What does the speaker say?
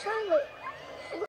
Charlotte.